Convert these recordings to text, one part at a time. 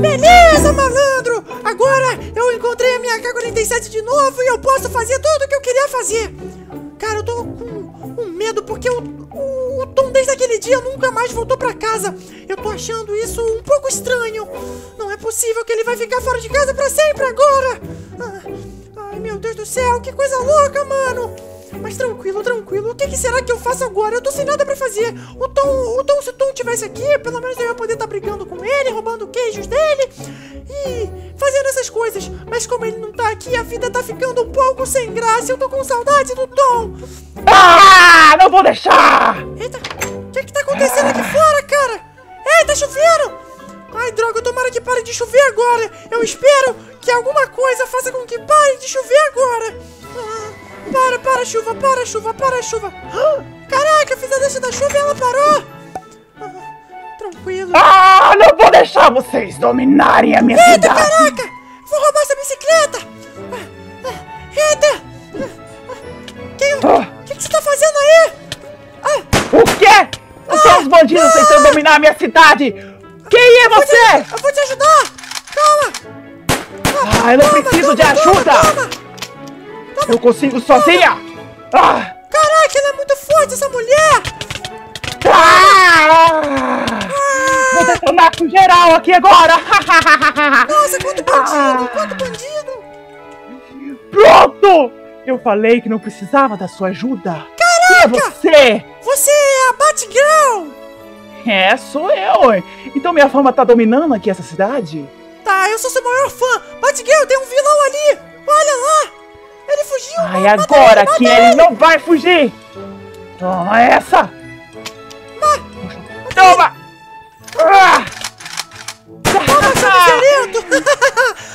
Beleza, malandro! Agora eu encontrei a minha K-47 de novo e eu posso fazer tudo o que eu queria fazer. Cara, eu tô com um medo porque o, o, o Tom desde aquele dia nunca mais voltou pra casa. Eu tô achando isso um pouco estranho. Não é possível que ele vai ficar fora de casa pra sempre agora. Ah, ai, meu Deus do céu, que coisa louca, mano. Mas tranquilo, tranquilo. O que, que será que eu faço agora? Eu tô sem nada pra fazer. O Tom, o Tom, se o Tom tivesse aqui, pelo menos eu ia poder estar tá brigando com ele, roubando queijos dele e fazendo essas coisas. Mas como ele não tá aqui, a vida tá ficando um pouco sem graça. Eu tô com saudade do Tom. Ah, não vou deixar! Eita, o que que tá acontecendo aqui fora, cara? Ei, tá chovendo! Ai, droga, tomara que pare de chover agora. Eu espero que alguma coisa faça com que pare de chover agora. Ah, para, para, chuva, para, chuva, para, chuva. Ah, caraca, fiz a dança da chuva e ela parou. Ah, tranquilo. Ah, não vou deixar vocês dominarem a minha Eita, cidade. caraca! Vou roubar essa bicicleta! Ah, ah, Eita! Quem, que, que você tá fazendo aí? Ah, O quê? Os bandidos tentando dominar a minha cidade! Quem é você? eu vou te ajudar! Calma! Ah, eu não preciso de ajuda! Toma. Eu consigo sozinha! Ah! Caraca, ela é muito forte, essa mulher! Ah! Vou detonar com geral aqui agora! Nossa, quanto bandido! Ah. Quanto bandido! Pronto! Eu falei que não precisava da sua ajuda! Quem é você? Você é a Batgirl! É, sou eu! Então minha fama tá dominando aqui essa cidade? Tá, eu sou seu maior fã! Batgirl, tem um vilão ali! Olha lá! Fugiu! Ai, mata agora ele, que ele não vai fugir! Toma essa! Toma! Ah! Toma, seu miserento!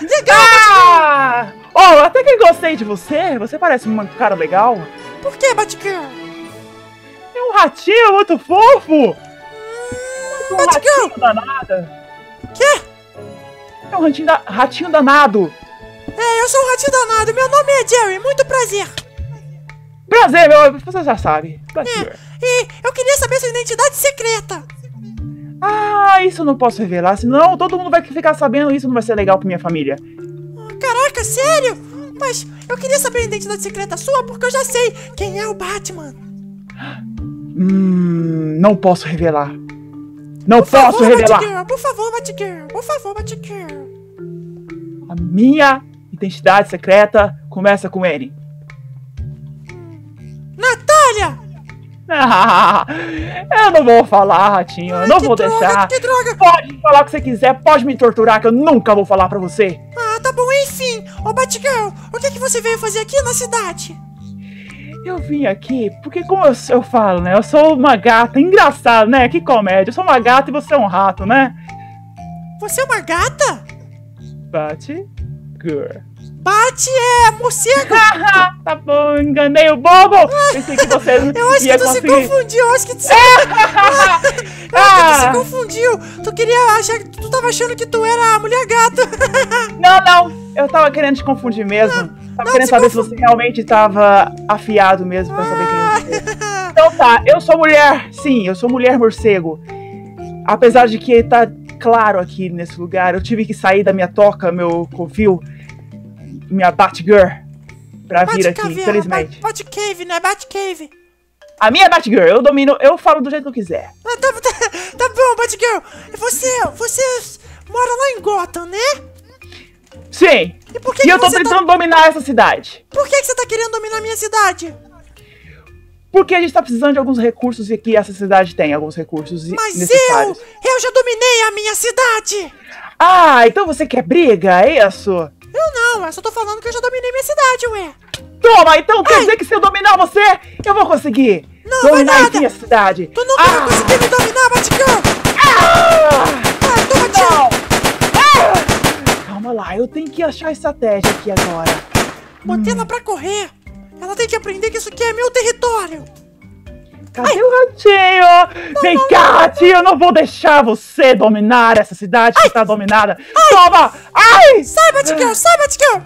Legal, Ah! Oh, até que gostei de você. Você parece um cara legal. Por que, Batgirl? É um ratinho muito fofo. Um Batgirl! ratinho danado. Quê? É um ratinho, da... ratinho danado. É, eu sou um ratinho danado. Meu nome é Jerry. Muito prazer. Prazer, meu. Você já sabe. Prazer. E eu queria saber sua identidade secreta. Ah, isso eu não posso revelar, senão todo mundo vai ficar sabendo isso não vai ser legal pra minha família. Caraca, sério? Mas eu queria saber a identidade secreta sua porque eu já sei quem é o Batman. Hum, não posso revelar. Não Por posso favor, revelar. Batgirl, por favor, Batgirl. Por favor, Batgirl. A minha identidade secreta começa com N. Natália! Ah, eu não vou falar, ratinho. Eu Ai, não vou droga, deixar. Que droga! Pode falar o que você quiser, pode me torturar, que eu nunca vou falar pra você. Ah, tá bom, enfim. Ô, Batgirl, o que, que você veio fazer aqui na cidade? Eu vim aqui porque, como eu, eu falo, né? Eu sou uma gata. Engraçado, né? Que comédia. Eu sou uma gata e você é um rato, né? Você é uma gata? Bate. Girl. Bate é morcego. tá bom, enganei o bobo. Pensei que Eu acho que tu se conseguir. confundiu, eu acho que tu se... Eu acho que tu se Ah, confundiu. Tu queria achar que tu tava achando que tu era a mulher gato. não, não. Eu tava querendo te confundir mesmo. tava não, querendo se saber se você realmente tava afiado mesmo pra saber quem é você. Ah, Então tá, eu sou mulher, sim, eu sou mulher morcego. Apesar de que tá claro aqui nesse lugar, eu tive que sair da minha toca, meu covil, minha Batgirl, pra vir aqui, Batcaverna, infelizmente. Bat- Batcave, né? Batcave. A minha Batgirl, eu domino, eu falo do jeito que eu quiser. Ah, tá, tá, tá bom, Batgirl. Você, você mora lá em Gotham, né? Sim, E por que, e que eu tô você tentando dominar essa cidade. tá... Por que, que você tá querendo dominar a minha cidade? Porque a gente tá precisando de alguns recursos e aqui essa cidade tem alguns recursos Mas eu, necessários. eu já dominei a minha cidade. Ah, então você quer briga, é isso? Eu não, eu só tô falando que eu já dominei minha cidade, ué. Toma, então quer Ai. dizer que se eu dominar você, eu vou conseguir Não, vai dominar nada. enfim a cidade. Tu nunca vai Ah! conseguir me dominar, Batgirl. Ah! Ah, toma. Não! Ah! Calma lá, eu tenho que achar estratégia aqui agora. Botei ela pra correr. Ela tem que aprender que isso aqui é meu território. Cadê o ratinho? Vem cá, ratinho, eu não vou deixar você dominar essa cidade que está dominada. Toma! Ai! Sai, Batgirl, sai, Batgirl.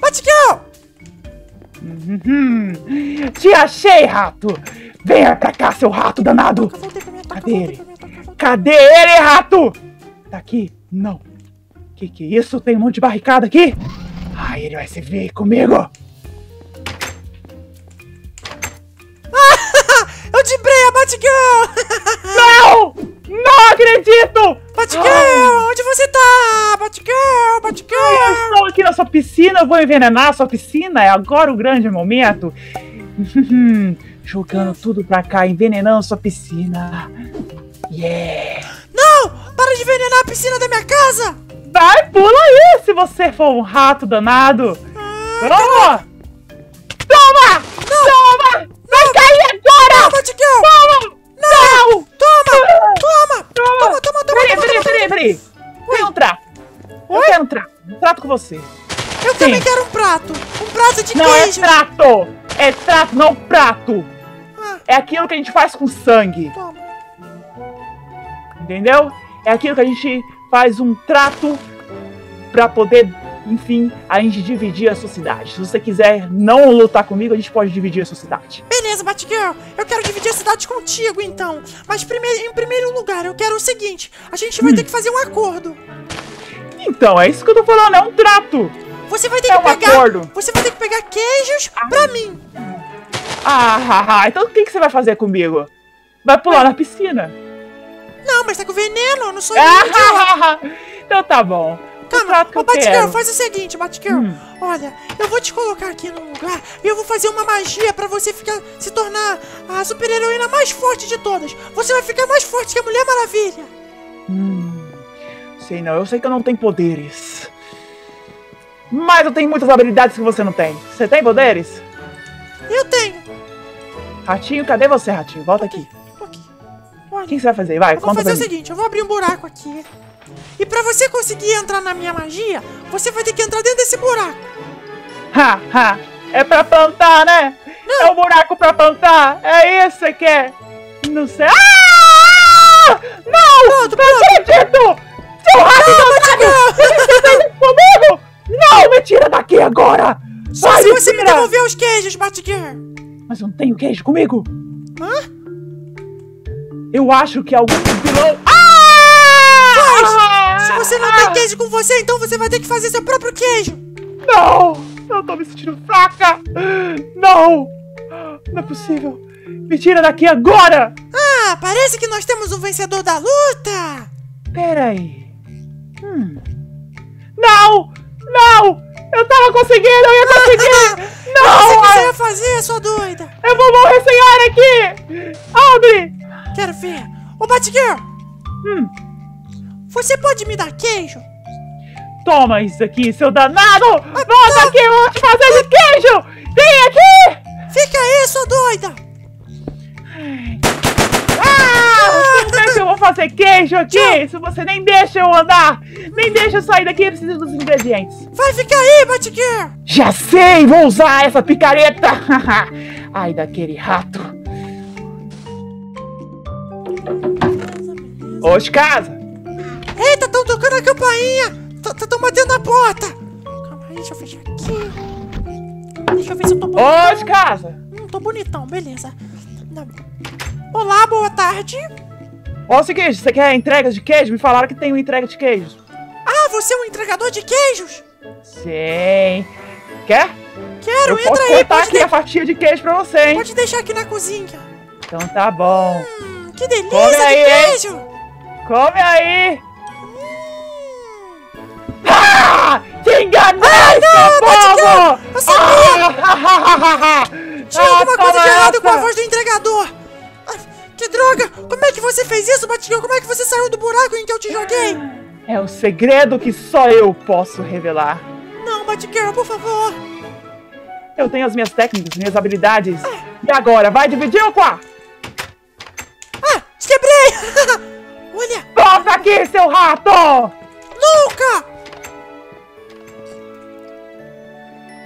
Batgirl. Uhum. Te achei, rato! Venha pra cá, seu rato danado! Cadê ele? Cadê ele, rato? Tá aqui? Não. Que que é isso? Tem um monte de barricada aqui? Ai, ele vai se ver comigo! Eu debrei a Batgirl! Não! Não acredito! Batgirl, onde você tá? Batgirl, Eu Batgirl! estou aqui na sua piscina, eu vou envenenar a sua piscina. É agora o grande momento. Jogando tudo pra cá, envenenando sua piscina. Yeah! Não! Para de envenenar a piscina da minha casa! Vai, pula aí se você for um rato danado. Ah, Toma! Toma! Toma! Vai cair não, agora! Batgirl! Toma! Não! Toma! Toma! Toma! Toma, toma, toma, Peraí, toma, peraí, toma. peraí, peraí. Quero um trato. Eu quero um trato. Um trato com você. Eu também quero um prato! Um prato de Não é queijo! trato! É trato, não prato! Ah, É aquilo que a gente faz com sangue. toma. Entendeu? É aquilo que a gente faz um trato pra poder, enfim, a gente dividir a sociedade. Se você quiser não lutar comigo, a gente pode dividir a sociedade. Beleza, Batgirl, eu quero dividir a cidade contigo, então. Mas primeiro, em primeiro lugar, eu quero o seguinte: a gente Hum. vai ter que fazer um acordo. Então, é isso que eu tô falando, é um trato. Você vai ter É que um pegar. acordo. Você vai ter que pegar queijos pra mim. Ah, ah, ah, então o que, que você vai fazer comigo? Vai pular na piscina. Mas tá com veneno, eu não sou ah, então tá bom. Calma, que ô eu Batgirl, faz o seguinte, Batgirl. Hum. Olha, eu vou te colocar aqui num lugar e eu vou fazer uma magia pra você ficar se tornar a super-heroína mais forte de todas. Você vai ficar mais forte que a Mulher Maravilha. Hum, sei não, eu sei que eu não tenho poderes. Mas eu tenho muitas habilidades que você não tem. Você tem poderes? Eu tenho. Ratinho, cadê você, Ratinho? Volta aqui. Aqui. O Olha, que você vai fazer? Vai, eu vou fazer o seguinte, eu vou abrir um buraco aqui. E pra você conseguir entrar na minha magia, você vai ter que entrar dentro desse buraco. Ha, ha. É pra plantar, né? Não. É um buraco pra plantar. É isso que quer. Não sei. Ah! Não! Pronto, não acredito! Seu rato isso comigo? Não, me tira daqui agora! Só Vai, se você me tira! devolver os queijos, Batgirl. Mas eu não tenho queijo comigo. Eu acho que algum vilão. Ah! Se você não tem queijo com você, então você vai ter que fazer seu próprio queijo. Não! Eu tô me sentindo fraca! Não! Não é possível! Me tira daqui agora! Ah, parece que nós temos um vencedor da luta. Pera aí. Hum. Não! Não! Eu tava conseguindo, eu ia conseguir! Você Não! quiser fazer, sua doida. Eu vou morrer sem ar aqui! Abre! Quero ver. Ô, Batgirl, Hum. você pode me dar queijo? Toma isso aqui, seu danado! Volta aqui, eu vou te fazer de queijo! Vem aqui! Fica aí, sua doida. Ah! Como é que eu vou fazer queijo aqui? Se você nem deixa eu andar! Nem deixa eu sair daqui, eu preciso dos ingredientes. Vai ficar aí, Batgirl. Já sei, vou usar essa picareta! Ai, daquele rato. Ô, de casa! Eita, tão tocando a campainha. Tão batendo na porta. Calma aí, deixa eu fechar aqui. Deixa eu ver se eu tô bom. Ô, de casa! Hum, tô bonitão, beleza. Olá, boa tarde. Ó, o seguinte, você quer entrega de queijo? Me falaram que tem uma entrega de queijos. Ah, você é um entregador de queijos? Sim. Quer? Quero, eu entra posso aí, cortar pode, aqui de- a fatia de queijo pra você, hein? pode deixar aqui na cozinha. Então tá bom. Hum, que delícia Come de aí, hein? queijo. Come aí! Hum. Ah! Te enganei, não, Batgirl! povo! Eu sabia! Ah! Tinha alguma Ah, coisa de errado com a voz do entregador. Ah, que droga! Como é que você fez isso, Batgirl? Como é que você saiu do buraco em que eu te joguei? É um segredo que só eu posso revelar. Não, Batgirl, por favor. Eu tenho as minhas técnicas, minhas habilidades. E agora, vai dividir o quarto? Quebrei! Olha, Volta aqui, seu rato! nunca!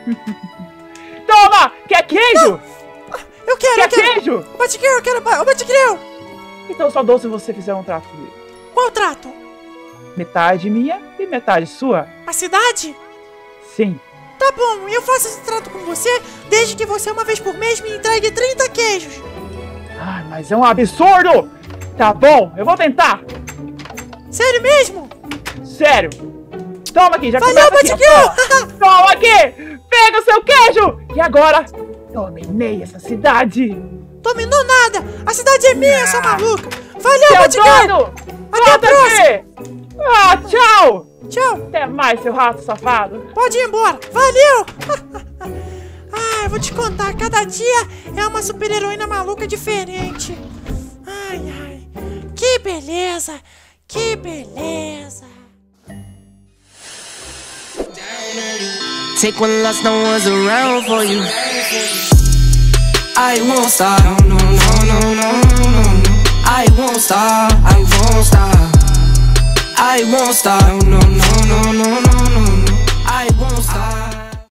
Toma! Quer queijo? Eu quero, Quer eu quero. queijo? Ô, Batgirl, eu quero... Batgirl! Então só dou se você fizer um trato comigo. Qual trato? Metade minha e metade sua? A cidade? Sim. Tá bom, eu faço esse trato com você desde que você uma vez por mês me entregue 30 queijos. Ai, mas é um absurdo! Tá bom, eu vou tentar! Sério mesmo? Sério! Toma aqui, já Valeu, começa aqui. Toma aqui! Pega o seu queijo! E agora, dominei essa cidade! Dominou nada! A cidade é minha, sua maluca! Valeu, doido! Até a próxima! Ah, tchau! Tchau! Até mais, seu rato safado! Pode ir embora! Valeu! ah, eu vou te contar, cada dia é uma super-heroína maluca diferente. Ai, ai. Que beleza! Que beleza! Take one loss, no one's around for you. I won't stop. No, no, no, no, no, no. I won't stop. I won't stop. I won't stop. No, no, no, no, no.